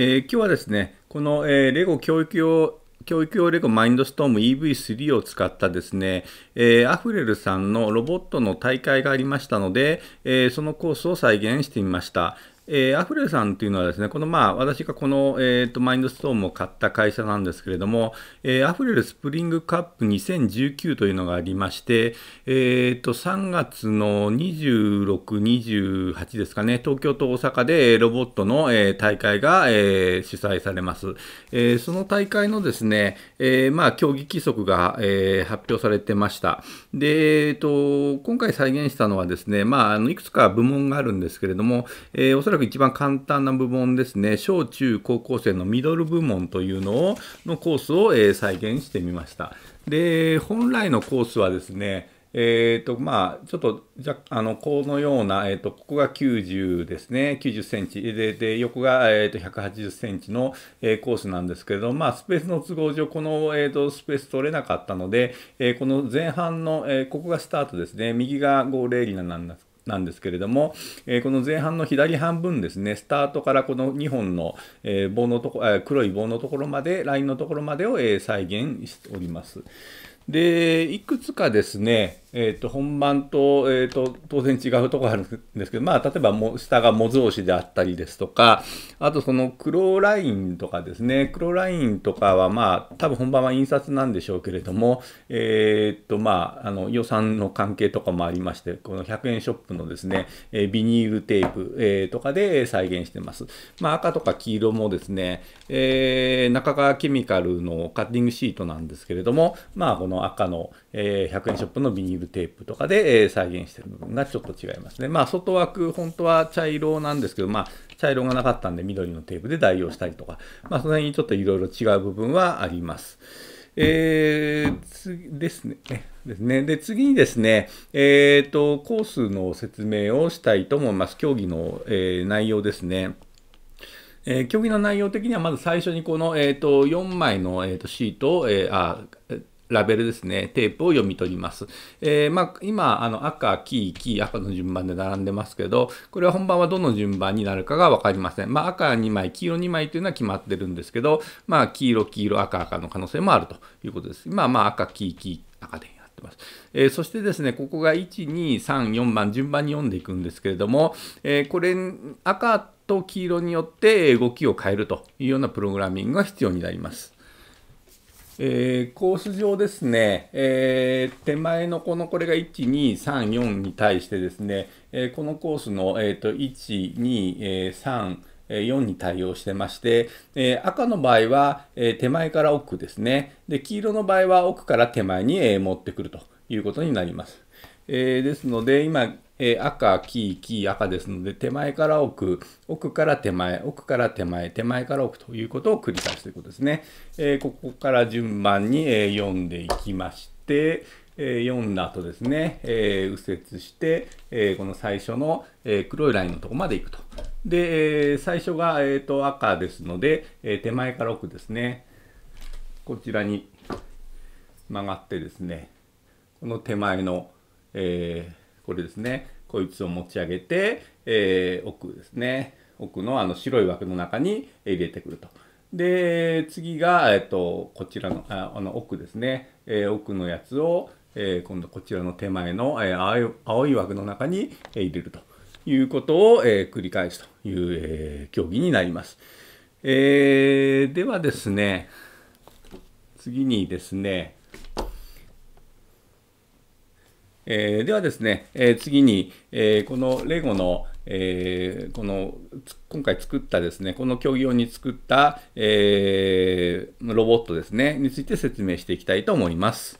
えー、今日はですね、この、えー、レゴ教育用教育用レゴマインドストーム EV3 を使ったですね、えー、アフレルさんのロボットの大会がありましたので、えー、そのコースを再現してみました。えー、アフレさんというのはですね、このまあ私がこの、えーと、マインドストームを買った会社なんですけれども、えー、アフレルスプリングカップ2019というのがありまして、えーと、3月の26、28ですかね、東京と大阪でロボットの、えー、大会が、えー、主催されます。えー、その大会のですね、えー、まあ競技規則が、えー、発表されてました。で、えーと、今回再現したのはですね、まあ、あのいくつか部門があるんですけれども、えー、おそらくく一番簡単な部門ですね、小中高校生のミドル部門というのをのコースを、えー、再現してみました。で、本来のコースはですね、えーとまあ、ちょっとじゃあのこのような、えーと、ここが90ですね、90センチ、でで横が、えーと、180センチの、えー、コースなんですけれども、まあ、スペースの都合上、この、えーと、スペース取れなかったので、えー、この前半の、えー、ここがスタートですね、右がゴールエリアなんですなんですけれども、えー、この前半の左半分ですね、スタートからこの2本の、えー、棒のとこ、えー、黒い棒のところまで、ラインのところまでを、え再現しております。で、いくつかですね、えーと、本番と,、えーと、当然違うところあるんですけど、まあ、例えばも下が模造紙であったりですとか、あとその黒ラインとかですね、黒ラインとかはまあ、多分本番は印刷なんでしょうけれども、えっ、ー、とまあ、あの予算の関係とかもありまして、この100円ショップのですね、えビニールテープ、えー、とかで再現してます。まあ、赤とか黄色もですね、えー、中川ケミカルのカッティングシートなんですけれども、まあ、この赤の、え100円ショップのビニールテープとかで、え再現してる部分がちょっと違いますね。まあ、外枠、本当は茶色なんですけど、まあ、茶色がなかったんで緑のテープで代用したりとか、まあ、その辺にちょっといろいろ違う部分はあります。えー、次ですね。ですね。で、次にですね、えっ、ー、と、コースの説明をしたいと思います。競技の、えー、内容ですね。えー、競技の内容的にはまず最初にこの、えーと、4枚の、えーと、シートを、えー、あラベルですね、テープを読み取ります。えー、まあ、今、あの赤、黄、黄、赤の順番で並んでますけど、これは本番はどの順番になるかが分かりません。まあ、赤2枚、黄色2枚というのは決まってるんですけど、まあ、黄色、黄色、赤、赤の可能性もあるということです。今、まあ、赤、黄、黄、赤でやってます。えー、そしてですね、ここが1、2、3、4番、順番に読んでいくんですけれども、えー、これ、赤と黄色によって動きを変えるというようなプログラミングが必要になります。えー、コース上ですね、えー、手前のこのこれが1、2、3、4に対してですね、えー、このコースの、えーと、1、2、え3、4に対応してまして、え赤の場合は、え手前から奥ですね。で、黄色の場合は奥から手前に、え持ってくるということになります。えですので、今、えー、赤、黄、黄、赤ですので、手前から奥、奥から手前、奥から手前、手前から奥ということを繰り返すということですね。えー、ここから順番に、えー、読んでいきまして、え読んだ後ですね、え右折して、えこの最初の、え黒いラインのとこまで行くと。で、え最初が、えーと、赤ですので、え手前から奥ですね。こちらに曲がってですね、この手前の、えーこれですね。こいつを持ち上げて、えー、奥ですね。奥のあの白い枠の中に入れてくると。で次が、えっと、こちらのああの奥ですね、えー、奥のやつを、えー、今度こちらの手前の、えー、青い枠の中に入れると。いうことを、えー、繰り返すという、えー、競技になります。えー、ではですね。次にですね。えー、ではですね、えー、次に、えー、このレゴの、えこの今回作ったですね、この競技用に作った、えロボットですね、について説明していきたいと思います。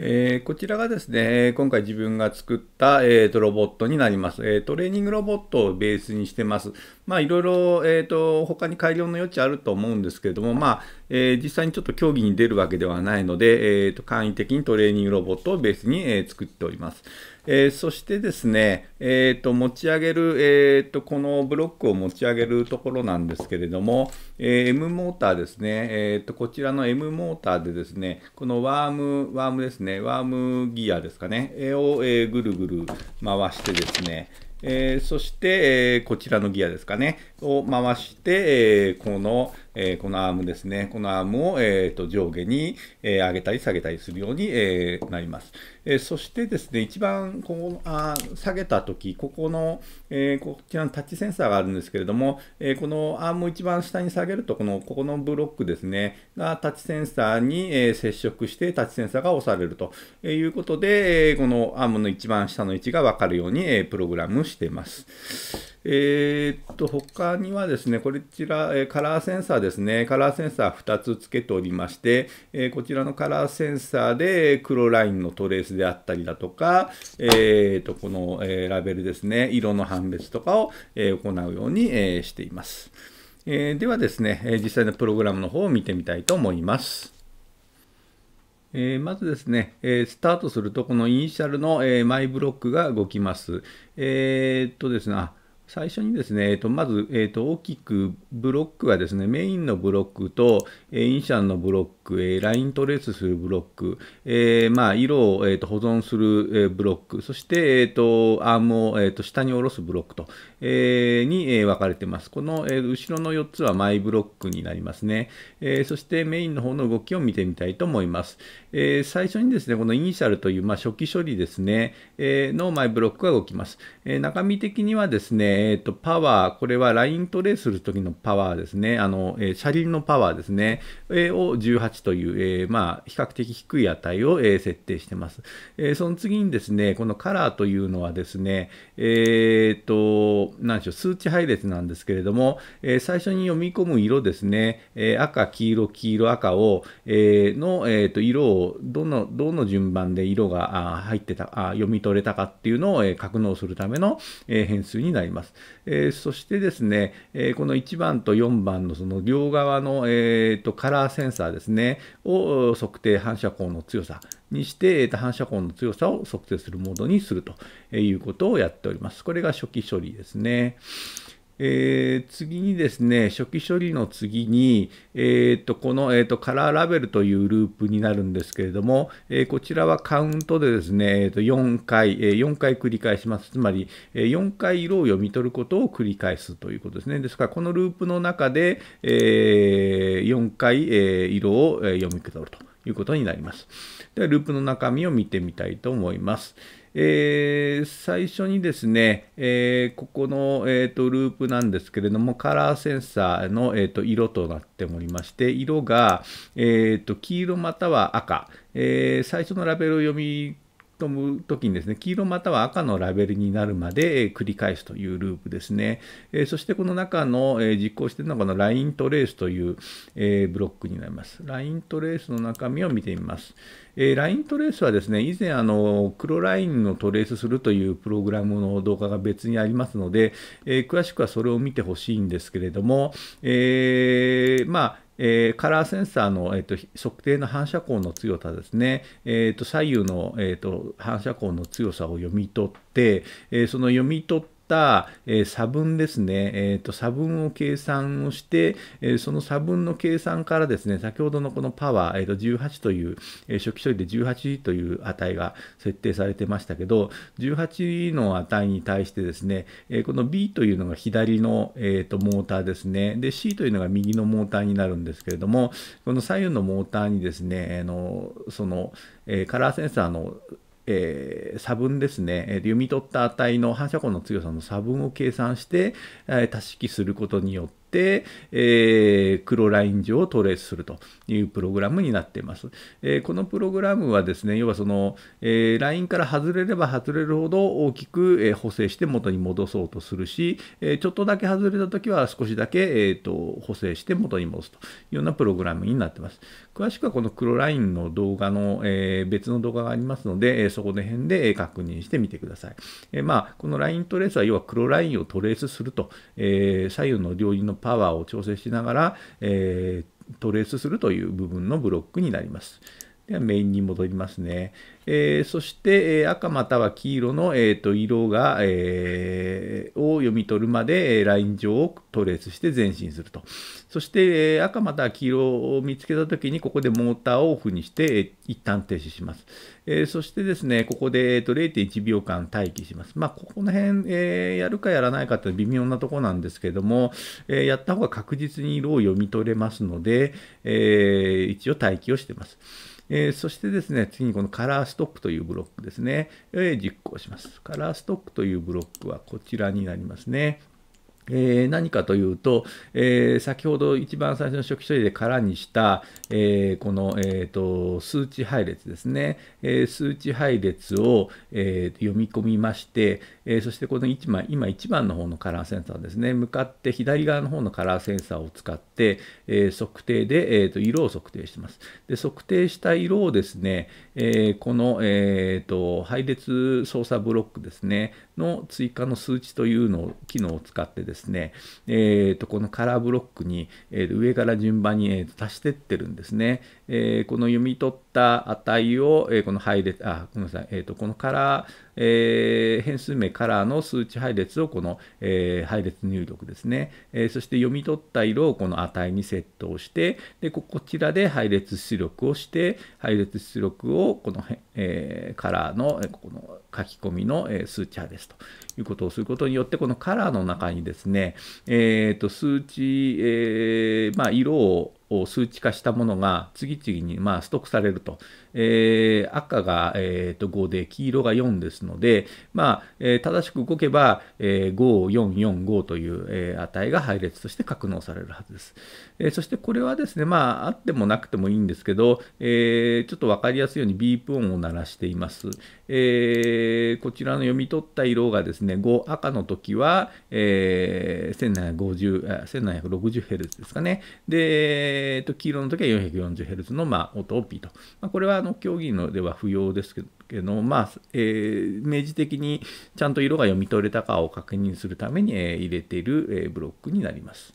えー、こちらがですね、今回自分が作った、えーと、ロボットになります、えー。トレーニングロボットをベースにしてます。まあ、いろいろ、えーと、他に改良の余地あると思うんですけれども、まあえー、実際にちょっと競技に出るわけではないので、えーと、簡易的にトレーニングロボットをベースに、えー、作っております。えー、そしてですね、えーと、持ち上げる、えーと、このブロックを持ち上げるところなんですけれども、えー、M モーターですね、えーと、こちらの M モーターでですね、このワーム、ワームですね、ワームギアですかね、を、えー、ぐるぐる回してですね、えー、そして、えー、こちらのギアですかね、を回して、えー、この、えこのアームですね、このアームを、えーと、上下に、え上げたり下げたりするように、えなります。えそしてですね、一番こうあ下げたとき、ここの、えこちらのタッチセンサーがあるんですけれども、えこのアームを一番下に下げると、このここのブロックですね、がタッチセンサーに、え接触してタッチセンサーが押されるということで、えこのアームの一番下の位置がわかるように、えプログラムしています。えー、っと、他にはですね、こちら、えカラーセンサーですね。カラーセンサー2つ付けておりまして、えこちらのカラーセンサーで黒ラインのトレースであったりだとか、えー、と、この、えラベルですね、色の判別とかを、え行うように、えしています。えではですね、実際のプログラムの方を見てみたいと思います。え、まずですね、え、スタートすると、このイニシャルの、え、マイブロックが動きます。え、っとですね、最初にですね、えー、とまず、えー、と大きくブロックはですね、メインのブロックと、え、イニシャルのブロック、えー、ライントレースするブロック、えーまあ、色を、えー、と保存する、えー、ブロック、そして、えー、とアームを、えー、と下に下ろすブロックと、えー、に、えー、分かれています。この、えー、後ろの4つはマイブロックになりますね、えー。そしてメインの方の動きを見てみたいと思います。えー、最初にですね、このイニシャルという、まあ、初期処理ですね、えー、のマイブロックが動きます。えー、中身的にはですね、えーと、パワー、これはライントレースするときのパワーですね、あのえー、車輪のパワーですね、えー、を18という、えーまあ、比較的低い値を、えー、設定しています。えー、その次にですね、このカラーというのはですね、えー、と、何でしょう、数値配列なんですけれども、えー、最初に読み込む色ですね、えー、赤、黄色、黄色、赤を、えー、の、えー、と色をどのどの順番で色が入ってたあ読み取れたかっていうのを、え格納するための、え変数になります。えそしてですね、えこの1番と4番のその両側の、えー、とカラーセンサーですねを測定反射光の強さにして、えーと反射光の強さを測定するモードにするということをやっております。これが初期処理ですね。えー、次にですね、初期処理の次に、えー、とこの、えー、とカラーラベルというループになるんですけれども、えー、こちらはカウントでですね、えー、と4回、えー、4回繰り返します。つまり、えー、4回色を読み取ることを繰り返すということですね。ですから、このループの中で、えー、4回、えー、色を読み取るということになります。では、ループの中身を見てみたいと思います。えー、最初にですね、えー、ここの、えーと、ループなんですけれども、カラーセンサーの、えーと、色となっておりまして、色が、えーと、黄色または赤、えー、最初のラベルを読み飛ぶときにですね、黄色または赤のラベルになるまで繰り返すというループですね。えそしてこの中の、え実行しているのがこのライントレースという、えブロックになります。ライントレースの中身を見てみます。えライントレースはですね、以前あの黒ラインをトレースするというプログラムの動画が別にありますので、え詳しくはそれを見てほしいんですけれども、えー、まあえー、カラーセンサーの、えーと、測定の反射光の強さですね、えーと、左右の、えーと、反射光の強さを読み取って、えー、その読み取って、え、差分ですね、えーと、差分を計算をして、え、その差分の計算からですね、先ほどのこのパワー、えー、と18という、え、初期処理で18という値が設定されてましたけど、18の値に対してですね、え、この B というのが左の、えー、とモーターですね、で C というのが右のモーターになるんですけれども、この左右のモーターにですね、あのその、え、カラーセンサーのえー、差分ですね、読み取った値の反射光の強さの差分を計算して、えー、足し引きすることによって、えー、黒ライン上をトレースするというプログラムになっています。えー、このプログラムはですね、要はその、えー、ラインから外れれば外れるほど大きく、え補正して元に戻そうとするし、えちょっとだけ外れたときは少しだけ、えーと、補正して元に戻すというようなプログラムになっています。詳しくはこの黒ラインの動画の、え別の動画がありますので、えそこの辺で確認してみてください。えまあ、このライントレースは要は黒ラインをトレースすると、え左右の両輪のパワーを調整しながら、えー、トレースするという部分のブロックになります。ではメインに戻りますね。えー、そして、えー、赤または黄色の、えーと、色が、えー、を読み取るまで、え、ライン上をトレースして前進すると。そして、え、赤または黄色を見つけたときに、ここでモーターをオフにして、え、一旦停止します。え、そしてですね、ここで、えーと、0.1秒間待機します。まあ、ここの辺、え、やるかやらないかって微妙なところなんですけども、え、やった方が確実に色を読み取れますので、えー、一応待機をしています。えー、そしてですね、次にこのカラーストックというブロックですね、えー、実行します。カラーストックというブロックはこちらになりますね。えー、何かというと、えー、先ほど一番最初の初期処理で空にした、えー、この、えーと、数値配列ですね、え数値配列を、え読み込みまして、えそしてこの1枚、今1番の方のカラーセンサーですね、向かって左側の方のカラーセンサーを使って、え測定で、えーと、色を測定してます。で測定した色をですね、えこの、えーと、配列操作ブロックですね、の追加の数値というのを機能を使ってですね、えー、とこのカラーブロックに、えー、上から順番に、えー、足してってるんですね。えー、この読み取ったた値を、えー、この配列、あ、ごめんなさい、えー、とこのカラー、えー、変数名カラーの数値配列をこの、え、配列入力ですね、え、そして読み取った色をこの値にセットをして、でこちらで配列出力をして、配列出力をこの、え、カラーのここの書き込みの、え数値配列と。いうことをすることによって、このカラーの中にですね、えー、と数値、えまあ、色をを数値化したものが次々にまあストックされると、えー、赤が、えー、と5で黄色が4ですので、まあえー、正しく動けば、えー、5445という、えー、値が配列として格納されるはずです、えー。そしてこれはですね、まあ、あってもなくてもいいんですけど、えー、ちょっと分かりやすいようにビープ音を鳴らしています。えー、こちらの読み取った色がですね、5赤の時は、えー、1750、1760Hz ですかね。で、えー、と黄色の時は 440Hz の、まあ、音を P と。まあ、これはあの競技のでは不要ですけど、まあえー、明示的にちゃんと色が読み取れたかを確認するために、えー、入れている、えー、ブロックになります。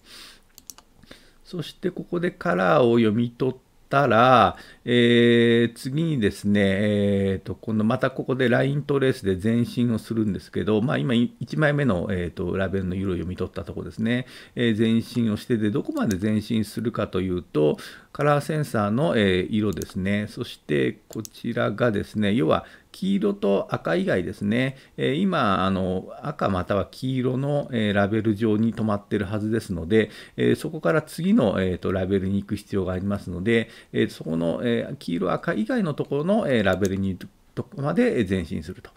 そしてここでカラーを読み取ったら、えー、次にですね、えーと、このまたここでライントレースで前進をするんですけど、まあ、今1枚目の、えーと、ラベルの色を読み取ったところですね、えー、前進をしてで、どこまで前進するかというと、カラーセンサーの、えー、色ですね、そしてこちらがですね、要は黄色と赤以外ですね、え今あの、赤または黄色の、えラベル上に止まっているはずですので、えそこから次の、えーと、ラベルに行く必要がありますので、えそこの、え黄色、赤以外のところの、えラベルにとこまで前進すると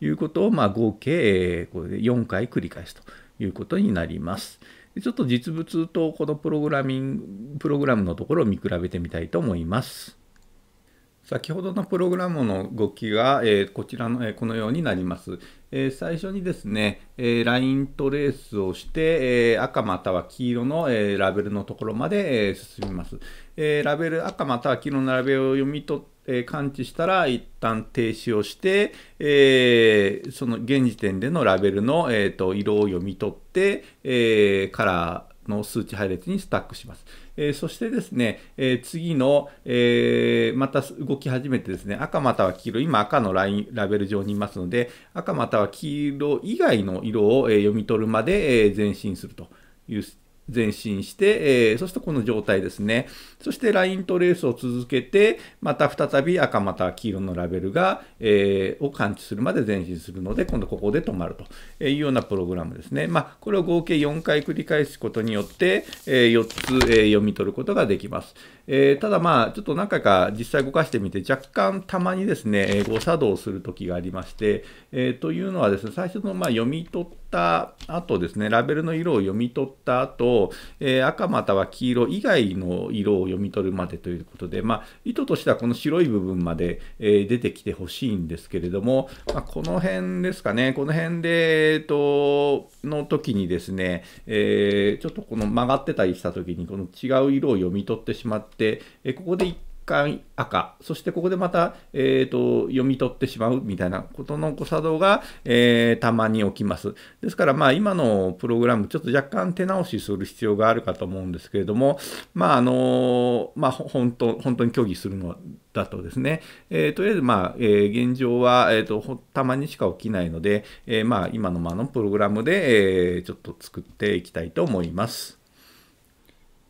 いうことを、まあ、合計、えこれで4回繰り返すということになります。ちょっと実物とこのプログラミング、プログラムのところを見比べてみたいと思います。先ほどのプログラムの動きが、えー、こちらの、えー、このようになります。えー、最初にですね、えライントレースをして、え赤または黄色の、えラベルのところまで、え進みます、えラベル、赤または黄色のラベルを読み取って、え感知したら一旦停止をして、え、その現時点でのラベルの、えーと、色を読み取って、え、カラーの数値配列にスタックします。えー、そしてですね、えー、次の、えー、また動き始めてですね、赤または黄色、今赤のライン、ラベル上にいますので、赤または黄色以外の色を、え読み取るまで、え前進するという前進して、えー、そしてこの状態ですね。そしてライントレースを続けて、また再び赤また黄色のラベルが、えー、を感知するまで前進するので、今度ここで止まるというようなプログラムですね。まあ、これを合計4回繰り返すことによって、えー、4つ、え読み取ることができます。えただまあ、ちょっと何回か実際動かしてみて、若干たまにですね、誤作動する時がありまして、えというのはですね、最初のま読み取った後ですね、ラベルの色を読み取った後、えー、赤または黄色以外の色を読み取るまでということで、まあ、意図としてはこの白い部分まで、えー、出てきてほしいんですけれども、まあ、この辺ですかね、この辺で、えー、と、の時にですね、えー、ちょっとこの曲がってたりした時に、この違う色を読み取ってしまって、えここで一干赤、そしてここでまた、えーと、読み取ってしまうみたいなことの誤作動が、えー、たまに起きます。ですから、まあ、今のプログラム、ちょっと若干手直しする必要があるかと思うんですけれども、まあ、あのまあ、本当、本当に協議するのだとですね、えー、とりあえず、まあ、えー、現状は、えーと、たまにしか起きないので、えー、まあ、今のまのプログラムで、えー、ちょっと作っていきたいと思います。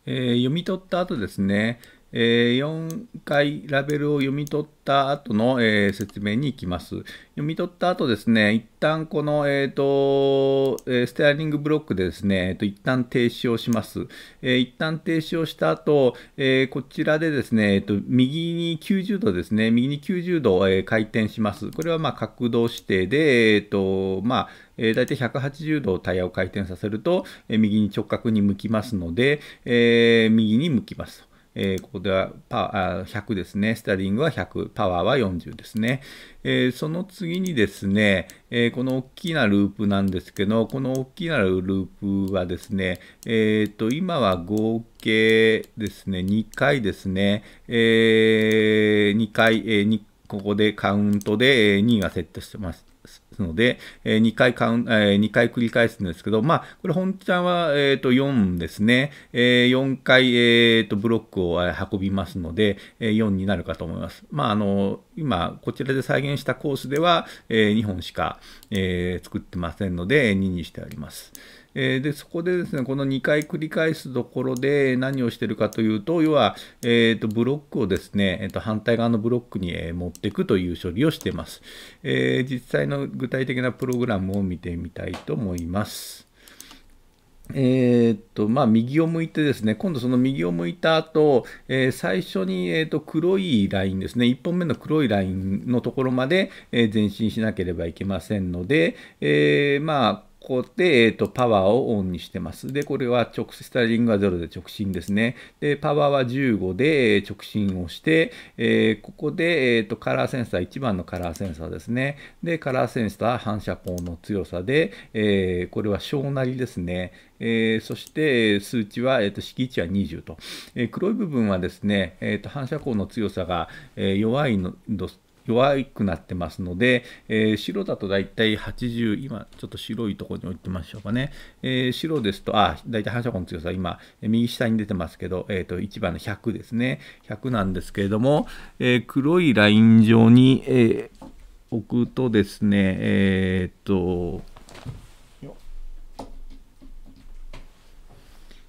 えー、読み取った後ですね、えー、4回ラベルを読み取った後の、えー、説明に行きます。読み取った後ですね、一旦この、えーとえー、ステアリングブロックでですね、えーと、一旦停止をします。えー、一旦停止をした後、えー、こちらでですね、えーと、右に90度ですね、右に90度、えー、回転します。これはまあ角度指定で、えーとまあえー、大体180度タイヤを回転させると、えー、右に直角に向きますので、えー、右に向きます。えー、ここではパあ100ですね。スタリングは100、パワーは40ですね。えー、その次にですね、えー、この大きなループなんですけど、この大きなループはですね、えっ、と、今は合計ですね、2回ですね、え2回、えー、ここでカウントで2がセットしてます。ので、えー、2回カウン、えー、2回繰り返すんですけど、まあ、これ本ちゃんは、えー、と4ですね。えー、4回、えー、とブロックを運びますので、えー、4になるかと思います。まあ、あの、今、こちらで再現したコースでは、えー、2本しか、えー、作ってませんので、2にしてあります。えー、でそこでですねこの2回繰り返すところで何をしているかというと要は、えーと、ブロックをですね、えーと、反対側のブロックに、え、持っていくという処理をしています、えー、実際の具体的なプログラムを見てみたいと思います。え、っと、まあ、右を向いてですね、今度その右を向いた後、えー、最初に、えー、っと黒いラインですね、1本目の黒いラインのところまで、え、前進しなければいけませんので、えまあ、ここで、えーと、パワーをオンにしてます。で、これは直スタイリングは0で直進ですね。で、パワーは15で直進をして、えー、ここで、えーと、カラーセンサー、1番のカラーセンサーですね。で、カラーセンサー反射光の強さで、えー、これは小なりですね。えー、そして数値は、えーと、敷地は20と、えー、黒い部分はですね、えーと、反射光の強さが、えー、弱いの弱くなってますので、えー、白だとだいたい80、今ちょっと白いところに置いてみましょうかね。えー、白ですと、あ、だいたい反射光の強さ、今、右下に出てますけど、えっ、ー、と、1番の100ですね。100なんですけれども、え黒いライン上に、え置くとですね、えっと、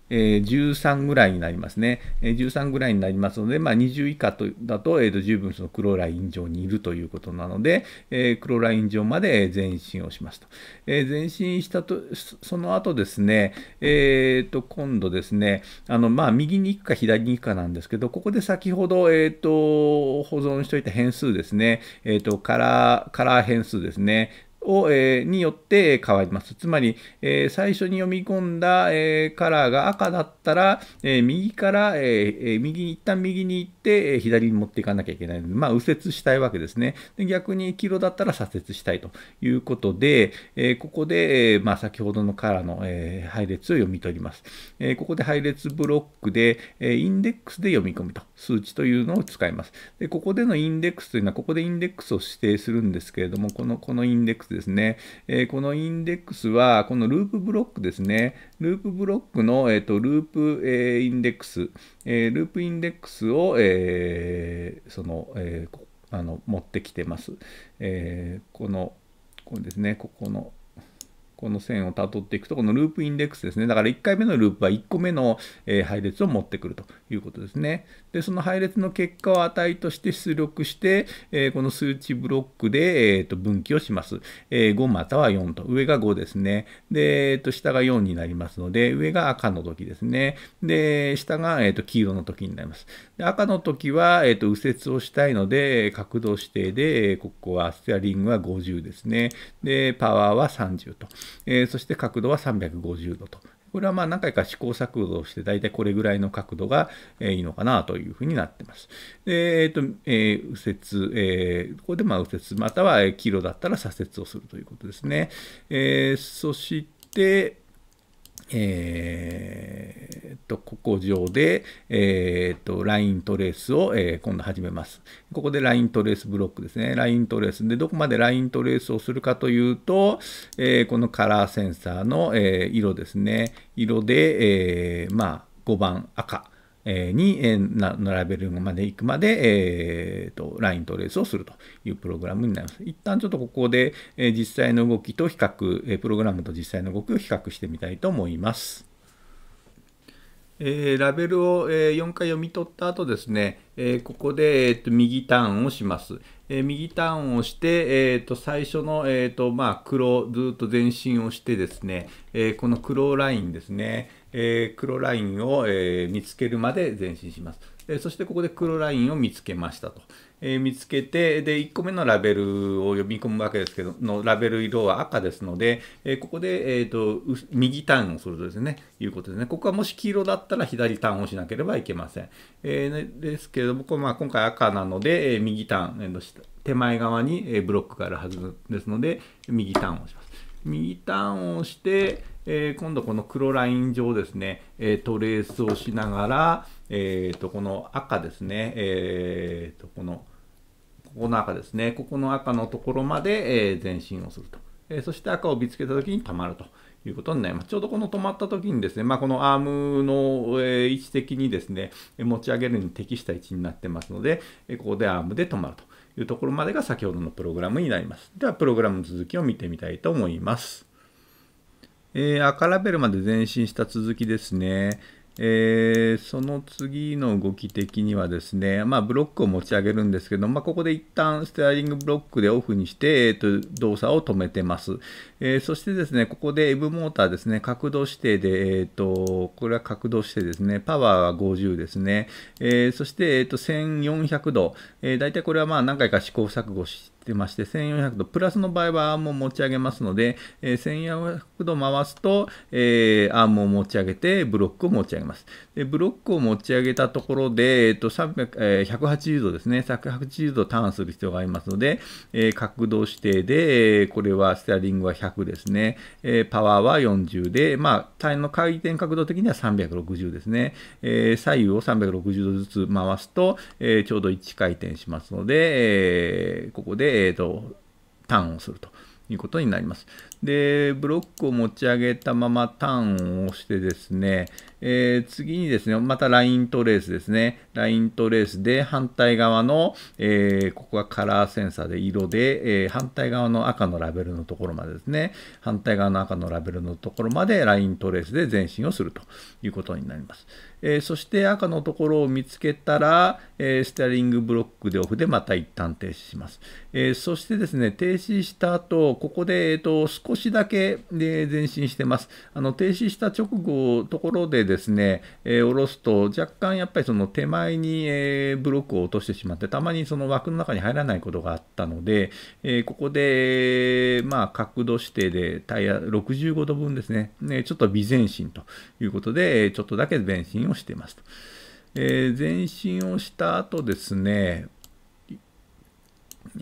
え、13ぐらいになりますね。え、13ぐらいになりますので、まあ、20以下とだと,、えーと、十分その黒ライン上にいるということなので、えー、黒ライン上まで前進をしますと。えー、前進したと、その後ですね、えー、と今度ですね、あのまあ、右に行くか左に行くかなんですけど、ここで先ほど、えー、と保存しておいた変数ですね、えー、とカラーカラー変数ですね、を、え、によって変わります。つまり、え、最初に読み込んだ、え、カラーが赤だったら、え右から、え右に、一旦右に行って、え左に持っていかなきゃいけないので、まあ、右折したいわけですね。で逆に黄色だったら左折したいということで、えここで、えまあ、先ほどのカラーの、え配列を読み取ります。えここで配列ブロックで、えインデックスで読み込むと、数値というのを使います。でここでのインデックスというのは、ここでインデックスを指定するんですけれども、このこのインデックスですね、えー、このインデックスは、このループブロックですね、ループブロックの、えーと、ループ、えー、インデックス、え、ループインデックスを、え、その、え、あの持ってきてます。え、この、これですね、ここの、この線をたどっていくと、このループインデックスですね。だから1回目のループは1個目の、え配列を持ってくるということですね。で、その配列の結果を値として出力して、えこの数値ブロックで、えー、と分岐をします。え5または4と。上が5ですね。で、えー、と下が4になりますので、上が赤の時ですね。で、下が、えー、と黄色の時になります。で赤の時は、えー、と右折をしたいので、角度指定で、ここはステアリングは50ですね。で、パワーは30と。えー、そして角度は350度と。これはまあ何回か試行錯誤をして、大体これぐらいの角度がいいのかなというふうになってます。で、えっ、ー、と、えー、右折、え、ここでまあ右折、または黄色だったら左折をするということですね。え、そして、えー、と、ここ上で、えー、と、ライントレースを、えー、今度始めます。ここでライントレースブロックですね。ライントレースで、どこまでライントレースをするかというと、え、このカラーセンサーの、え、色ですね。色で、え、まあ、5番赤。に、え並べるまで行くまで、えーと、ライントレースをするというプログラムになります。一旦ちょっとここで、え実際の動きと比較、えプログラムと実際の動きを比較してみたいと思います。えー、ラベルを、えー、4回読み取った後ですね、えー、ここで、えーと、右ターンをします。え右ターンをして、えーと、最初の、えーとまあ、黒、ずっと前進をしてですね、えこの黒ラインですね、え黒ラインを、え見つけるまで前進します。えそしてここで黒ラインを見つけましたと。え見つけて、で、1個目のラベルを読み込むわけですけど、のラベル色は赤ですので、えここで、えーと、右ターンをするとですね、いうことですね。ここはもし黄色だったら左ターンをしなければいけません。えー、ですけれども、これまあ、今回赤なので、え右ターンの手前側にブロックがあるはずですので、右ターンをします。右ターンをして、えー、今度この黒ライン上ですね、え、トレースをしながら、えー、とこの赤ですね、えー、とこのここの赤ですね、ここの赤のところまで、え、前進をすると、え、そして赤を見つけたときに止まるということになります。ちょうどこの止まったときにですね、まあ、このアームの、え、位置的にですね、持ち上げるに適した位置になってますので、ここでアームで止まるというところまでが先ほどのプログラムになります。では、プログラムの続きを見てみたいと思います。えー、赤ラベルまで前進した続きですね。えー、その次の動き的にはですね、まあ、ブロックを持ち上げるんですけど、まあ、ここで一旦ステアリングブロックでオフにして、えー、と動作を止めてます、えー、そしてですね、ここで EV モーターですね、角度指定で、えーと、これは角度してですね、パワーは50ですね、えー、そして、えーと、1400度、えー、大体これはまあ何回か試行錯誤して、てまして、1400度、プラスの場合はアームを持ち上げますので、えー、1400度回すと、えー、アームを持ち上げて、ブロックを持ち上げます。でブロックを持ち上げたところで、えーと300えー、180度ですね、180度ターンする必要がありますので、えー、角度指定で、えー、これはステアリングは100ですね、えー、パワーは40で、まあ、タイの回転角度的には360ですね、えー、左右を360度ずつ回すと、えー、ちょうど1回転しますので、えー、ここで、えーと、ターンをするということになります。で、ブロックを持ち上げたままターンをしてですね、えー、次にですね、またライントレースですね。ライントレースで反対側の、えー、ここがカラーセンサーで色で、えー、反対側の赤のラベルのところまでですね、反対側の赤のラベルのところまでライントレースで前進をするということになります。えそして赤のところを見つけたら、えステアリングブロックでオフでまた一旦停止します。えそしてですね、停止した後、ここで、えーと、少しだけで前進してます。あの停止した直後ところでですね、えー、下ろすと若干やっぱりその手前に、え、ブロックを落としてしまって、たまにその枠の中に入らないことがあったので、え、ここで、まあ、角度指定でタイヤ65度分ですね、ねちょっと微前進ということで、ちょっとだけ前進をしていますと。え前進をした後ですね、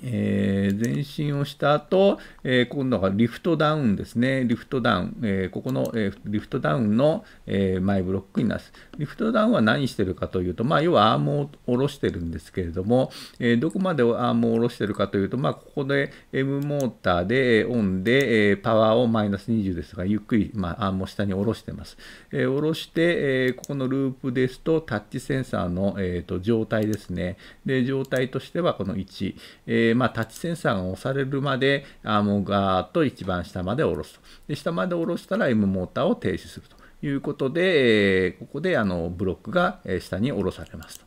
えー、前進をした後、えー、今度はリフトダウンですね。リフトダウン。えー、ここの、えリフトダウンの、えマイブロックになります。リフトダウンは何してるかというと、まあ、要はアームを下ろしてるんですけれども、えどこまでアームを下ろしてるかというと、まあ、ここで M モーターでオンで、えパワーをマイナス20ですが、ゆっくり、まあ、アームを下に下ろしてます。え下ろして、えここのループですと、タッチセンサーの、えーと、状態ですね。で、状態としてはこの1。ええー、まあ、タッチセンサーが押されるまで、アームをガーッと一番下まで下ろすと。で下まで下ろしたら M モーターを停止するということで、えー、ここであのブロックが下に下ろされますと。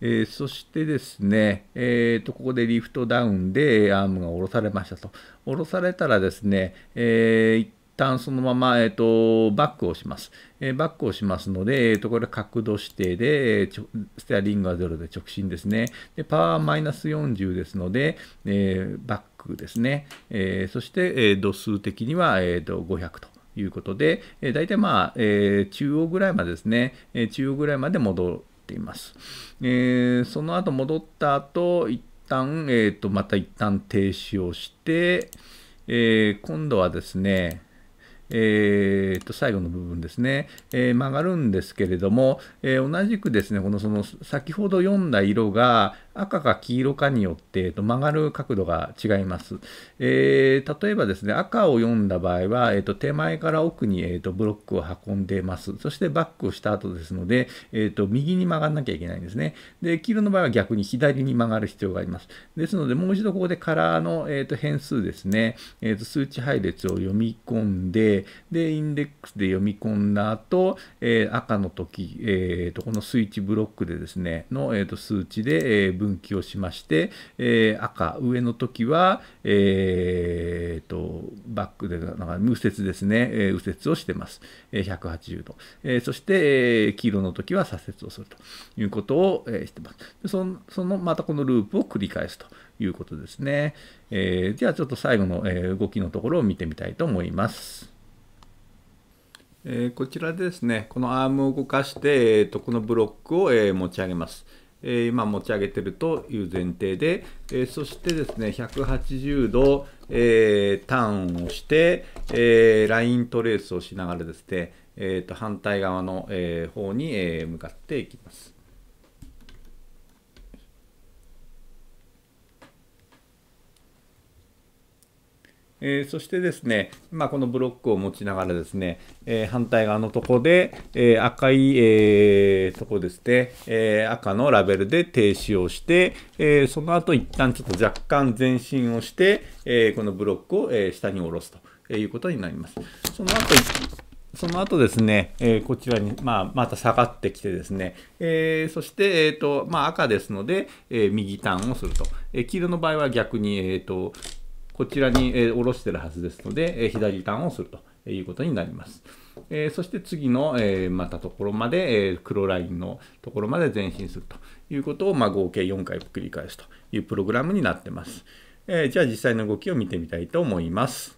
えー、そしてですね、えーと、ここでリフトダウンでアームが下ろされましたと。下ろされたらですね、えー、旦そのまま、えーと、バックをします。えー、バックをしますので、えーと、これ角度指定で、ステアリングは0で直進ですね。でパワーマイナス40ですので、えー、バックですね。え、そして、え、度数的には、えーと、500と。いうことで、えー、大体まあ、え、中央ぐらいまでですね、え、中央ぐらいまで戻っています。え、その後戻った後、一旦、えーと、また一旦停止をして、え、今度はですね、えー、と最後の部分ですね、えー、曲がるんですけれども、えー、同じくですね、このその先ほど読んだ色が赤か黄色かによって、えー、と曲がる角度が違います。えー、例えばですね、赤を読んだ場合は、えー、と手前から奥に、えー、とブロックを運んでます。そしてバックをした後ですので、えー、と右に曲がらなきゃいけないんですね。で、黄色の場合は逆に左に曲がる必要があります。ですので、もう一度ここでカラーの、えー、と変数ですね、えー、と数値配列を読み込んで、で、インデックスで読み込んだ後、えー、赤の時、えー、とこのスイッチブロックでですね、の、えー、と数値で、えー、分岐をしまして、えー、赤、上の時は、えー、とバックで、なんか右折ですね、えー、右折をしてます。えー、180度。えー、そして、えー、黄色の時は左折をするということを、えー、してます。でそのそのまたこのループを繰り返すということですね。えー、じゃあちょっと最後の、えー、動きのところを見てみたいと思います。えー、こちらでですね、このアームを動かして、えーと、このブロックを、えー、持ち上げます。えー、今持ち上げてるという前提で、えー、そしてですね、180度、えー、ターンをして、え、ライントレースをしながらですね、えーと、反対側の、え、方に、え、向かっていきます。えー、そしてですね、まあ、このブロックを持ちながらですね、えー、反対側のとこで、えー、赤い、えー、とこですね、え赤のラベルで停止をして、えその後一旦ちょっと若干前進をして、えこのブロックを、え下に下ろすということになります。その後その後ですね、えー、こちらに、まあ、また下がってきてですね、えー、そして、えーとまあ、赤ですので、えー、右ターンをすると。え黄色の場合は逆に、えーとこちらに、え下ろしてるはずですので、え左ターンをするということになります。えそして次の、えまたところまで、え黒ラインのところまで前進するということを、まあ、合計4回繰り返すというプログラムになってます。えじゃあ実際の動きを見てみたいと思います。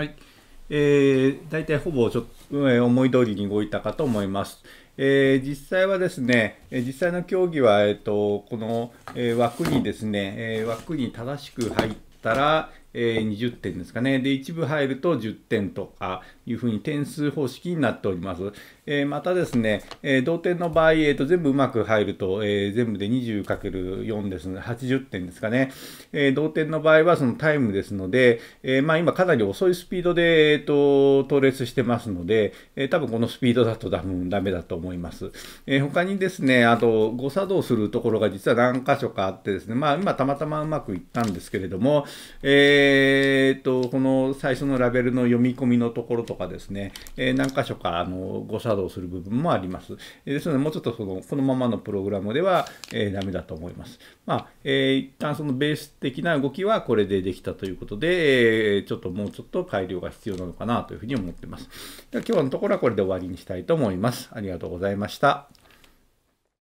はい。えー、大体ほぼちょっと、えー、思い通りに動いたかと思います。えー、実際はですね、実際の競技は、えーと、この、えー、枠にですね、え、枠に正しく入ったら、えー、20点ですかね。で、一部入ると10点とかいうふうに点数方式になっております。えー、またですね、えー、同点の場合、えーと、全部うまく入ると、え全部で 20×4 ですので、80点ですかね。え同点の場合はそのタイムですので、えまあ、今かなり遅いスピードで、えーと、とトレースしてますので、え多分このスピードだと多分ダメだと思います。え他にですね、あと誤作動するところが実は何箇所かあってですね、まあ今たまたまうまくいったんですけれども、えーえー、と、この最初のラベルの読み込みのところとかですね、えー、何箇所かあの誤作動する部分もあります。ですので、もうちょっとそのこのままのプログラムでは、えー、ダメだと思います。まあ、えー、一旦そのベース的な動きはこれでできたということで、えー、ちょっともうちょっと改良が必要なのかなというふうに思っています。では今日のところはこれで終わりにしたいと思います。ありがとうございました。